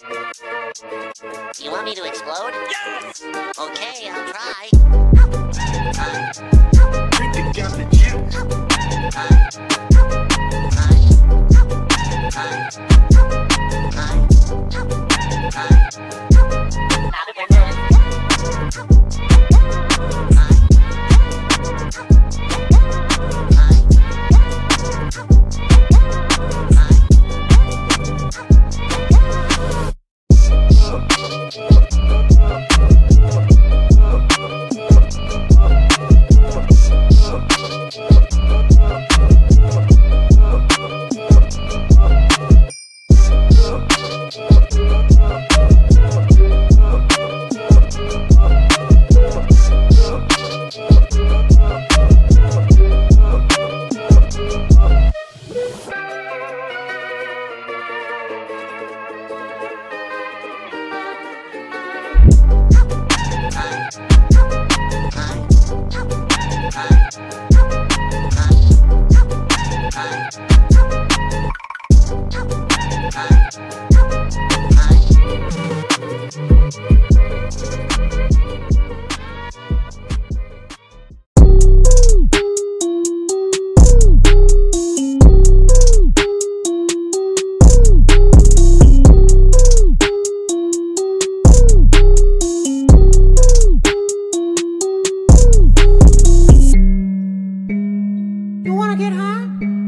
You want me to explode? Yes! Okay, I'll try. Drink You wanna get high?